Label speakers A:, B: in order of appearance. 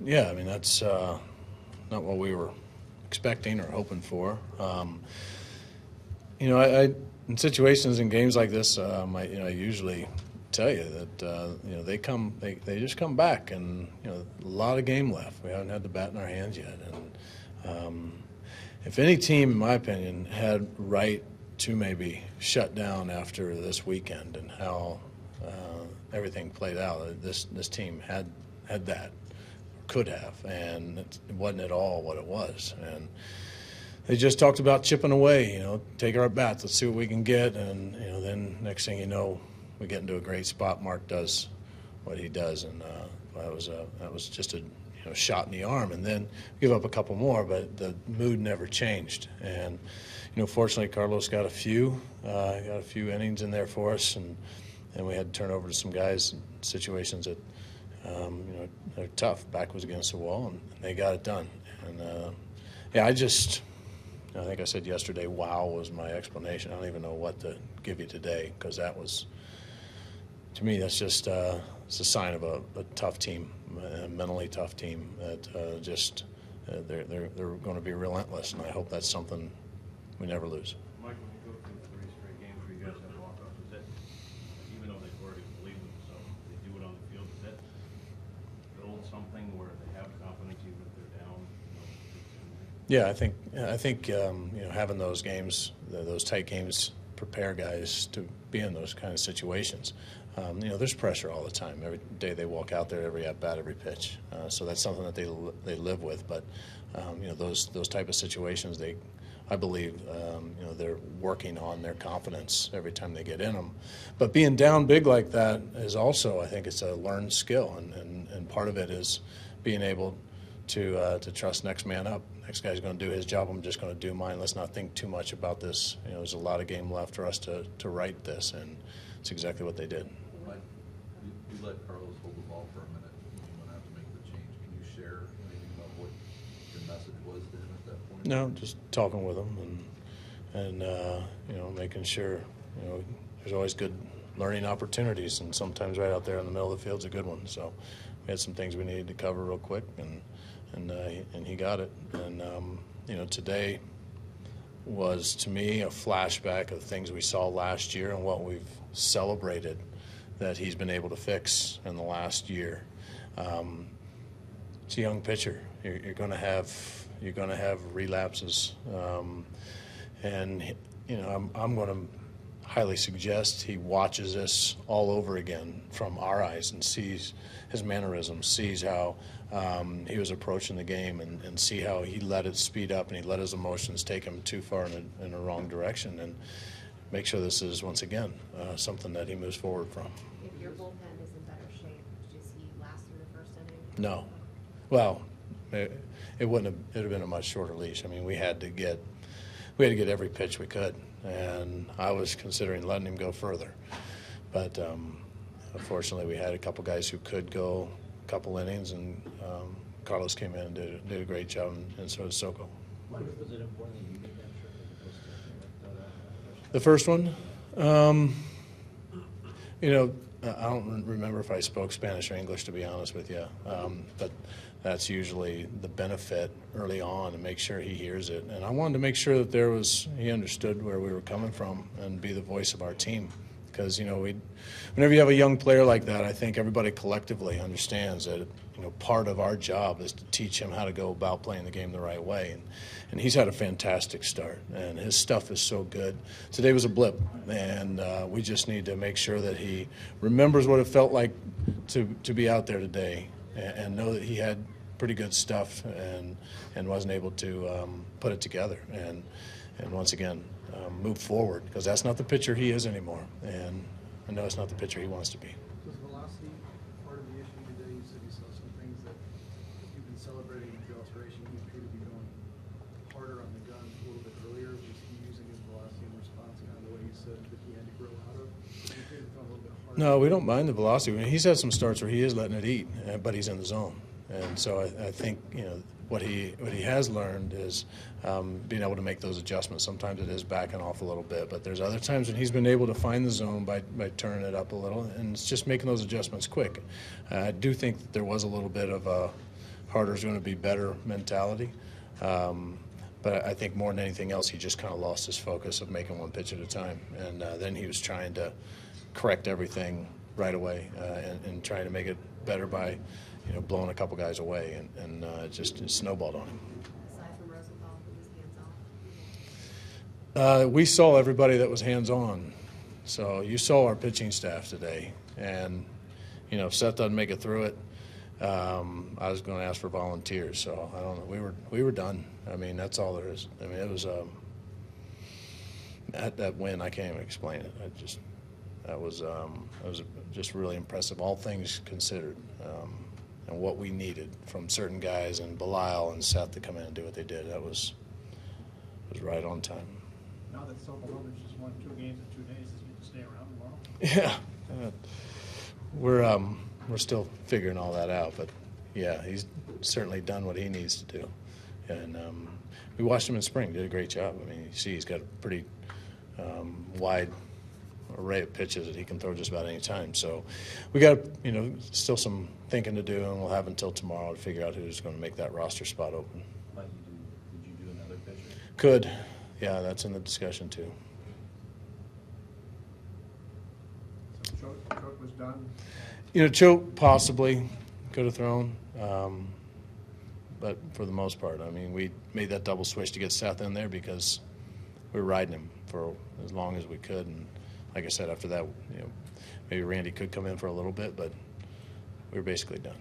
A: yeah, I mean that's uh, not what we were expecting or hoping for. Um, you know, I, I, in situations in games like this, um, I, you know, I usually tell you that uh, you know they come, they, they just come back, and you know, a lot of game left. We haven't had the bat in our hands yet, and um, if any team, in my opinion, had right to maybe shut down after this weekend and how uh, everything played out, this this team had had that, could have, and it wasn't at all what it was, and they just talked about chipping away. You know, take our bats, let's see what we can get, and you know, then next thing you know, we get into a great spot. Mark does what he does, and uh, that was a that was just a you know shot in the arm, and then give up a couple more, but the mood never changed. And you know, fortunately, Carlos got a few uh, got a few innings in there for us, and and we had to turn over to some guys in situations that. Um, you know, they're tough. Back was against the wall, and they got it done. And uh, yeah, I just, I think I said yesterday, wow was my explanation. I don't even know what to give you today because that was, to me, that's just uh, it's a sign of a, a tough team, a mentally tough team that uh, just uh, they're, they're, they're going to be relentless, and I hope that's something we never lose.
B: Mike, when you go through three straight games where you guys have walk-offs, is that, even though they've already believed them, so they do it on the field, is that build something where they have confidence even if they're down?
A: Yeah, I think I think um, you know having those games, those tight games, prepare guys to be in those kind of situations. Um, you know, there's pressure all the time. Every day they walk out there, every at bat, every pitch. Uh, so that's something that they they live with. But um, you know, those those type of situations, they, I believe, um, you know, they're working on their confidence every time they get in them. But being down big like that is also, I think, it's a learned skill, and and, and part of it is being able to uh, to trust next man up. Next guy's going to do his job. I'm just going to do mine. Let's not think too much about this. You know, there's a lot of game left for us to to write this, and it's exactly what they did.
C: You let Carlos hold the ball for a minute when you went out to make the change. Can you share anything about what your message was to him at that point?
A: No, just talking with them and and uh, you know making sure you know there's always good learning opportunities, and sometimes right out there in the middle of the field's a good one. So we had some things we needed to cover real quick, and and uh, and he got it. And um, you know today was to me a flashback of things we saw last year and what we've celebrated that he's been able to fix in the last year. Um, it's a young pitcher. You're, you're going to have you're going to have relapses, um, and you know I'm, I'm going to highly suggest he watches this all over again from our eyes and sees his mannerisms, sees how um, he was approaching the game, and, and see how he let it speed up and he let his emotions take him too far in a, in a wrong direction, and make sure this is once again uh, something that he moves forward from.
D: If your bullpen is in better shape, does he last through the first inning?
A: No. Well, it, it wouldn't have, it'd have been a much shorter leash. I mean, we had to get, we had to get every pitch we could. And I was considering letting him go further. But um, unfortunately, we had a couple guys who could go a couple innings, and um, Carlos came in and did, did a great job, and, and so did Soko.
E: Why was it important that you get that shirt as opposed to like,
A: The first one, um, you know, I don't remember if I spoke Spanish or English, to be honest with you. Um, but that's usually the benefit early on, and make sure he hears it. And I wanted to make sure that there was he understood where we were coming from and be the voice of our team. Because you know, we, whenever you have a young player like that, I think everybody collectively understands that you know part of our job is to teach him how to go about playing the game the right way. And, and he's had a fantastic start, and his stuff is so good. Today was a blip, and uh, we just need to make sure that he remembers what it felt like to to be out there today, and, and know that he had pretty good stuff, and and wasn't able to um, put it together. And and once again, um, move forward because that's not the pitcher he is anymore, and I know it's not the pitcher he wants to be.
F: Was velocity part of the issue today? You said you saw some things that you've been celebrating with the alteration. You appear to be going harder on the gun a little bit earlier. Was he using his velocity in response, kind of the way you said that he had to grow out of? You appear to have gone a little bit harder.
A: No, we don't mind the velocity. I mean, he's had some starts where he is letting it eat, uh, but he's in the zone, and so I, I think you know what he what he has learned is um, being able to make those adjustments. Sometimes it is backing off a little bit, but there's other times when he's been able to find the zone by, by turning it up a little, and it's just making those adjustments quick. Uh, I do think that there was a little bit of a harder is going to be better mentality. Um, but I think more than anything else, he just kind of lost his focus of making one pitch at a time. And uh, then he was trying to correct everything right away uh, and, and trying to make it better by, you know, blowing a couple guys away. And, and uh, just snowballed on him.
D: Aside from Rosenthal, who was hands-off.
A: Uh, we saw everybody that was hands on. So you saw our pitching staff today. And, you know, if Seth doesn't make it through it, um, I was going to ask for volunteers. So I don't know. We were, we were done. I mean, that's all there is. I mean, it was um, that, that win. I can't even explain it. I just, that was, um, that was just really impressive, all things considered. Um, and what we needed from certain guys and Belisle and Seth to come in and do what they did. That was, was right on time.
G: Now that Socolovich just won two games in two days, does he to stay around tomorrow?
A: Yeah, uh, we're um, we're still figuring all that out, but yeah, he's certainly done what he needs to do, and um, we watched him in spring. Did a great job. I mean, you see, he's got a pretty um, wide array of pitches that he can throw just about any time. So we got you know still some thinking to do, and we'll have until tomorrow to figure out who's going to make that roster spot open.
E: Might you do, would you do another pitcher?
A: Could, yeah, that's in the discussion too.
G: So Choate, Choate was done.
A: You know, Choate possibly could have thrown, um, but for the most part, I mean, we made that double switch to get Seth in there because we were riding him for as long as we could, and like I said, after that, you know, maybe Randy could come in for a little bit, but we were basically done.